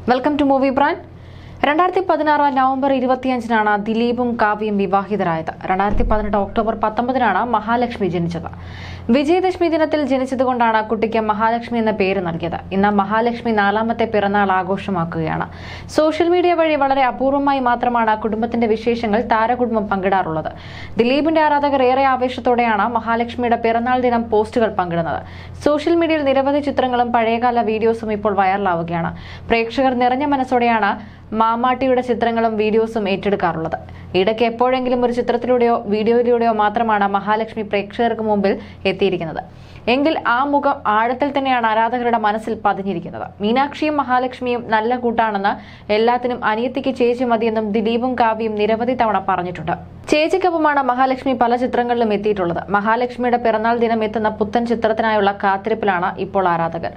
Welcome to movie brand രണ്ടായിരത്തി പതിനാറ് November ഇരുപത്തിയഞ്ചിനാണ് ദിലീപും കാവ്യയും വിവാഹിതരായത്. രണ്ടായിരത്തി പതിനെട്ട് ഒക്ടോബർ പത്തൊമ്പതിനാണ് മഹാലക്ഷ്മി ജനിച്ചത്. വിജയദശമി ദിനത്തിൽ ജനിച്ചതുകൊണ്ടാണ് കുട്ടിക്ക് മഹാലക്ഷ്മി എന്ന പേര് നൽകിയത്. ഇന്ന് മഹാലക്ഷ്മി നാലാമത്തെ പിറന്നാൾ ആഘോഷമാക്കുകയാണ്. സോഷ്യൽ മീഡിയ വഴി വളരെ അപൂർവമായി മാത്രമാണ് കുടുംബത്തിന്റെ വിശേഷങ്ങൾ താരകുടുംബം പങ്കിടാറുള്ളത്. ദിലീപിന്റെ ആരാധകർ ഏറെ ആവേശത്തോടെയാണ് മഹാലക്ഷ്മിയുടെ പിറന്നാൾ ദിനം പോസ്റ്റുകൾ പങ്കിടുന്നത്. സോഷ്യൽ മീഡിയയിൽ നിരവധി ചിത്രങ്ങളും പഴയകാല വീഡിയോസും ഇപ്പോൾ വൈറലാവുകയാണ്. പ്രേക്ഷകർ നിറഞ്ഞ മനസ്സോടെയാണ് മാമാട്ടിയുടെ ചിത്രങ്ങളും വീഡിയോസും ഏറ്റെടുക്കാറുള്ളത്. ഇടയ്ക്ക് എപ്പോഴെങ്കിലും ഒരു ചിത്രത്തിലൂടെയോ വീഡിയോയിലൂടെയോ മാത്രമാണ് മഹാലക്ഷ്മി പ്രേക്ഷകർക്ക് മുമ്പിൽ എത്തിയിരിക്കുന്നത്. എങ്കിൽ ആ മുഖം ആഴത്തിൽ തന്നെയാണ് ആരാധകരുടെ മനസ്സിൽ പതിഞ്ഞിരിക്കുന്നത്. മീനാക്ഷിയും മഹാലക്ഷ്മിയും നല്ല കൂട്ടാണെന്ന് എല്ലാത്തിനും അനിയത്തിക്ക് ചേച്ചി മതിയെന്നും ദിലീപും കാവ്യയും നിരവധി തവണ പറഞ്ഞിട്ടുണ്ട്. ചേച്ചിക്കൊപ്പമാണ് മഹാലക്ഷ്മി പല ചിത്രങ്ങളിലും എത്തിയിട്ടുള്ളത്. മഹാലക്ഷ്മിയുടെ പിറന്നാൾ ദിനം എത്തുന്ന പുത്തൻ ചിത്രത്തിനായുള്ള കാത്തിരിപ്പിലാണ് ഇപ്പോൾ ആരാധകർ.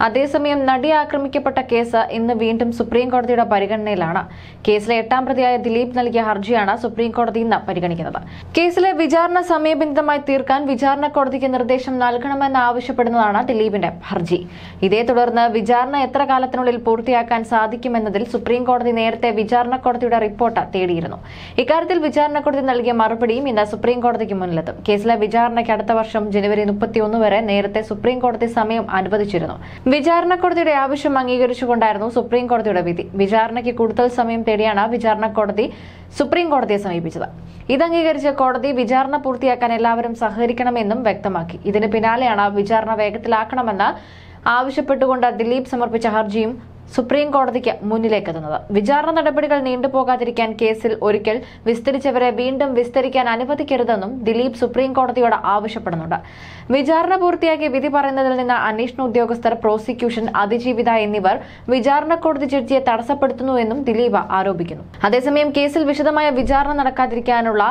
അതേസമയം നടി ആക്രമിക്കപ്പെട്ട കേസ് ഇന്ന് വീണ്ടും സുപ്രീം കോടതിയുടെ പരിഗണനയിലാണ്. കേസിലെ എട്ടാം പ്രതിയായ ദിലീപ് നൽകിയ ഹർജിയാണ് സുപ്രീം കോടതി ഇന്ന് പരിഗണിക്കുന്നത്. കേസിലെ വിചാരണ സമയബന്ധിതമായി തീർക്കാൻ വിചാരണ കോടതിക്ക് നിർദ്ദേശം നൽകണമെന്ന് ആവശ്യപ്പെടുന്നതാണ് ദിലീപിന്റെ ഹർജി. ഇതേ തുടർന്ന് വിചാരണ എത്ര കാലത്തിനുള്ളിൽ പൂർത്തിയാക്കാൻ സാധിക്കുമെന്നതിൽ സുപ്രീം കോടതി നേരത്തെ വിചാരണ കോടതിയുടെ റിപ്പോർട്ട് തേടിയിരുന്നു. ഇക്കാര്യത്തിൽ വിചാരണ കോടതി നൽകിയ മറുപടിയും ഇന്ന് സുപ്രീം കോടതിക്ക് മുന്നിലെത്തും. കേസിലെ വിചാരണയ്ക്ക് അടുത്ത വർഷം ജനുവരി മുപ്പത്തിയൊന്ന് വരെ നേരത്തെ സുപ്രീം കോടതി സമയം അനുവദിച്ചിരുന്നു. വിചാരണ കോടതിയുടെ ആവശ്യം അംഗീകരിച്ചുകൊണ്ടായിരുന്നു സുപ്രീം കോടതിയുടെ വിധി. വിചാരണയ്ക്ക് കൂടുതൽ സമയം തേടിയാണ് വിചാരണ കോടതി സുപ്രീം കോടതിയെ സമീപിച്ചത്. ഇത് അംഗീകരിച്ച കോടതി വിചാരണ പൂർത്തിയാക്കാൻ എല്ലാവരും സഹകരിക്കണമെന്നും വ്യക്തമാക്കി. ഇതിന് പിന്നാലെയാണ് വിചാരണ വേഗത്തിലാക്കണമെന്ന് ആവശ്യപ്പെട്ടുകൊണ്ട് ദിലീപ് സമർപ്പിച്ച ഹർജിയും സുപ്രീം കോടതിക്ക് മുന്നിലേക്കെത്തുന്നത്. വിചാരണ നടപടികൾ നീണ്ടുപോകാതിരിക്കാൻ കേസിൽ ഒരിക്കൽ വിസ്തരിച്ചവരെ വീണ്ടും വിസ്തരിക്കാൻ അനുവദിക്കരുതെന്നും ദിലീപ് സുപ്രീം കോടതിയോട് ആവശ്യപ്പെടുന്നുണ്ട്. വിചാരണ പൂർത്തിയാക്കി വിധി പറയുന്നതിൽ നിന്ന് അന്വേഷണ ഉദ്യോഗസ്ഥർ പ്രോസിക്യൂഷൻ അതിജീവിത എന്നിവർ വിചാരണ കോടതി ജഡ്ജിയെ തടസ്സപ്പെടുത്തുന്നുവെന്നും ദിലീപ് ആരോപിക്കുന്നു. അതേസമയം കേസിൽ വിശദമായ വിചാരണ നടക്കാതിരിക്കാനുള്ള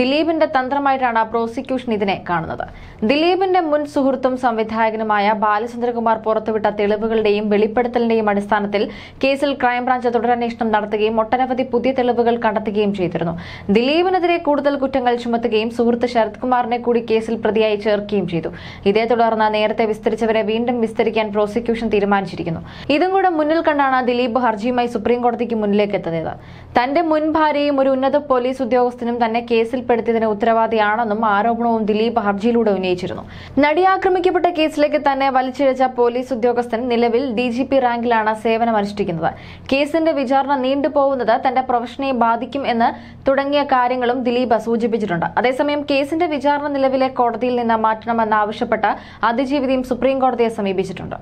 ദിലീപിന്റെ തന്ത്രമായിട്ടാണ് പ്രോസിക്യൂഷൻ ഇതിനെ കാണുന്നത്. ദിലീപിന്റെ മുൻ സുഹൃത്തും സംവിധായകനുമായ ബാലചന്ദ്രകുമാർ പുറത്തുവിട്ട തെളിവുകളുടെയും വെളിപ്പെടുത്തലിന്റെയും അടിസ്ഥാനത്തിൽ കേസിൽ ക്രൈംബ്രാഞ്ച് തുടരന്വേഷണം നടത്തുകയും ഒട്ടനവധി പുതിയ തെളിവുകൾ കണ്ടെത്തുകയും ചെയ്തിരുന്നു. ദിലീപിനെതിരെ കൂടുതൽ കുറ്റങ്ങൾ ചുമത്തുകയും സുഹൃത്ത് ശരത് കുമാറിനെ കൂടി കേസിൽ പ്രതിയായി ചേർക്കുകയും ചെയ്തു. ഇതേ തുടർന്ന് നേരത്തെ വിസ്തരിച്ചവരെ വീണ്ടും വിസ്തരിക്കാൻ പ്രോസിക്യൂഷൻ തീരുമാനിച്ചിരിക്കുന്നു. ഇതും കൂടെ മുന്നിൽ കണ്ടാണ് ദിലീപ് ഹർജിയുമായി സുപ്രീം കോടതിക്ക് മുന്നിലേക്ക് എത്തുന്നത് തന്റെ മുൻ ഭാര്യയും ഒരു ഉന്നത പോലീസ് ഉദ്യോഗസ്ഥനും തന്നെ കേസിൽപ്പെടുത്തിയതിന് ഉത്തരവാദിയാണെന്നും ആരോപണവും ദിലീപ് ഹർജിയിലൂടെ ഉന്നയിച്ചിരുന്നു. നടി ആക്രമിക്കപ്പെട്ട കേസിലേക്ക് തന്നെ വലിച്ചിഴച്ച പോലീസ് ഉദ്യോഗസ്ഥൻ നിലവിൽ ഡി റാങ്കിലാണ് സേവനം അനുഷ്ഠിക്കുന്നത്. കേസിന്റെ വിചാരണ നീണ്ടുപോകുന്നത് തന്റെ പ്രൊഫഷനെ ബാധിക്കും എന്ന് തുടങ്ങിയ കാര്യങ്ങളും ദിലീപ് സൂചിപ്പിച്ചിട്ടുണ്ട്. അതേസമയം കേസിന്റെ വിചാരണ നിലവിലെ കോടതിയിൽ നിന്ന് മാറ്റണമെന്നാവശ്യപ്പെട്ട് അതിജീവിതയും സുപ്രീം കോടതിയെ സമീപിച്ചിട്ടുണ്ട്.